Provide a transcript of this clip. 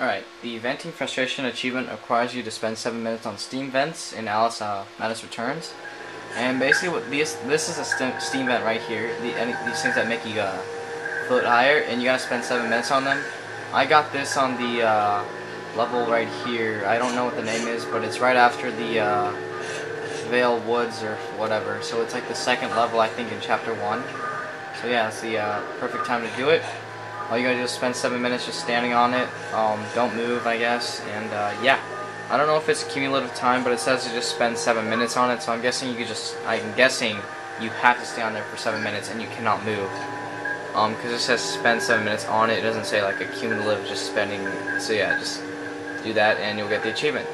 Alright, the Venting Frustration achievement requires you to spend 7 minutes on Steam vents in Alice uh, Madness Returns. And basically, what this this is a Steam vent right here. The, any, these things that make you uh, float higher, and you gotta spend 7 minutes on them. I got this on the uh, level right here. I don't know what the name is, but it's right after the uh, Vale Woods or whatever. So it's like the second level, I think, in Chapter 1. So yeah, it's the uh, perfect time to do it. All you gotta do is spend seven minutes just standing on it. Um, don't move, I guess. And uh, yeah, I don't know if it's cumulative time, but it says to just spend seven minutes on it. So I'm guessing you could just, I'm guessing you have to stay on there for seven minutes and you cannot move. Um, because it says spend seven minutes on it. It doesn't say like a cumulative just spending. So yeah, just do that and you'll get the achievement.